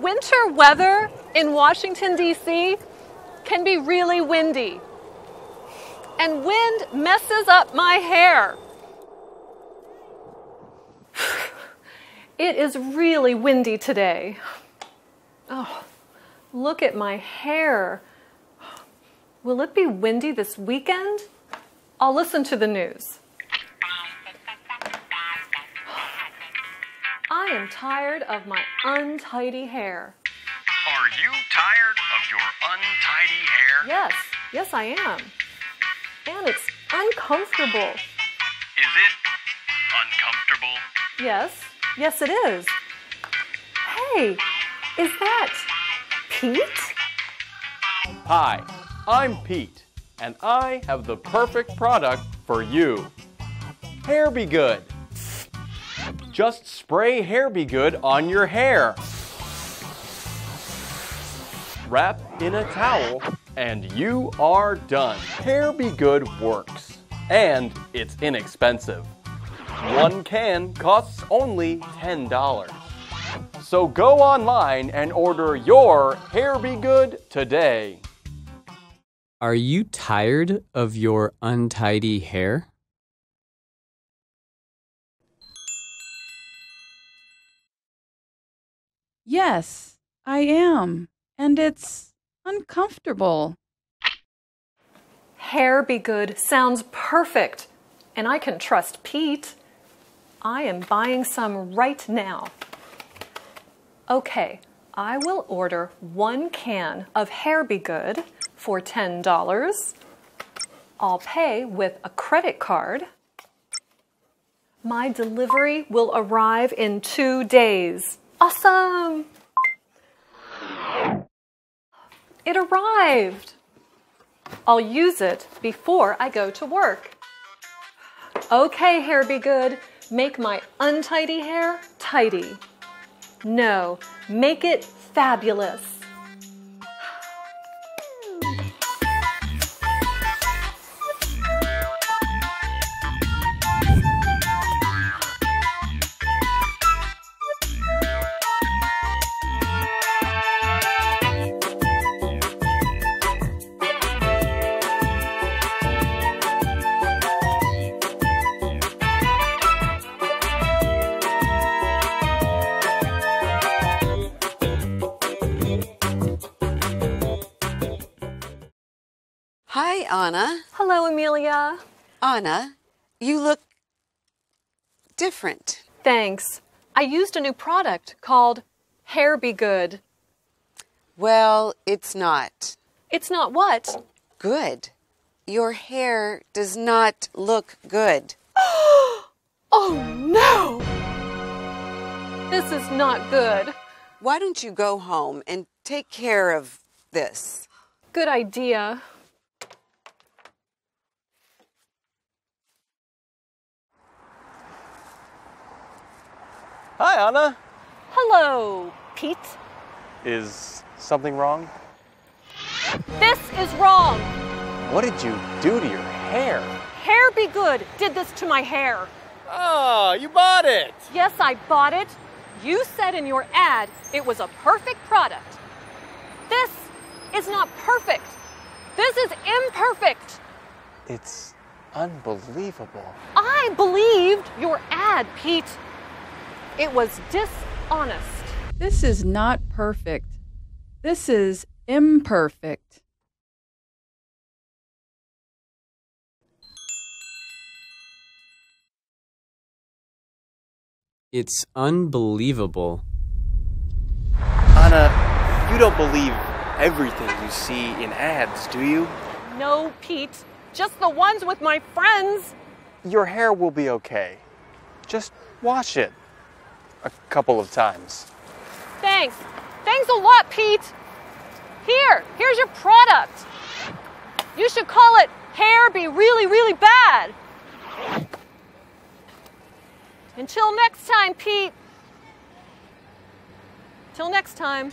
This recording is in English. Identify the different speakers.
Speaker 1: winter weather in Washington, D.C. can be really windy. And wind messes up my hair. It is really windy today. Oh, look at my hair. Will it be windy this weekend? I'll listen to the news. I am tired of my untidy hair.
Speaker 2: Are you tired of your untidy hair?
Speaker 1: Yes, yes, I am. And it's uncomfortable.
Speaker 2: Is it uncomfortable?
Speaker 1: Yes, yes, it is. Hey, is that Pete?
Speaker 3: Hi, I'm Pete, and I have the perfect product for you. Hair Be Good. Just spray Hair Be Good on your hair. Wrap in a towel, and you are done. Hair Be Good works, and it's inexpensive. One can costs only $10. So go online and order your Hair Be Good today.
Speaker 4: Are you tired of your untidy hair?
Speaker 5: Yes, I am. And it's uncomfortable.
Speaker 1: Hair be good sounds perfect. And I can trust Pete. I am buying some right now. Okay, I will order one can of Hair Be Good for $10. I'll pay with a credit card. My delivery will arrive in two days. Awesome! It arrived. I'll use it before I go to work. Okay, hair be good. Make my untidy hair tidy. No, make it fabulous.
Speaker 6: Hi, Anna.
Speaker 1: Hello, Amelia.
Speaker 6: Anna, you look different.
Speaker 1: Thanks. I used a new product called Hair Be Good.
Speaker 6: Well, it's not
Speaker 1: It's not what?
Speaker 6: good. Your hair does not look good.
Speaker 1: Oh no! This is not good.
Speaker 6: Why don't you go home and take care of this?
Speaker 1: Good idea.
Speaker 3: Hi, Anna.
Speaker 1: Hello, Pete.
Speaker 3: Is something wrong?
Speaker 1: This is wrong.
Speaker 3: What did you do to your hair?
Speaker 1: Hair Be Good did this to my hair.
Speaker 3: Oh, you bought it!
Speaker 1: Yes, I bought it. You said in your ad it was a perfect product. This is not perfect. This is imperfect.
Speaker 3: It's unbelievable.
Speaker 1: I believed your ad, Pete. It was dishonest.
Speaker 5: This is not perfect. This is imperfect.
Speaker 4: It's unbelievable.
Speaker 7: Anna, you don't believe everything you see in ads, do you?
Speaker 1: No, Pete. Just the ones with my friends.
Speaker 3: Your hair will be okay. Just wash it a couple of times.
Speaker 1: Thanks. Thanks a lot, Pete. Here, here's your product. You should call it Hair Be Really, Really Bad. Until next time, Pete. Till next time.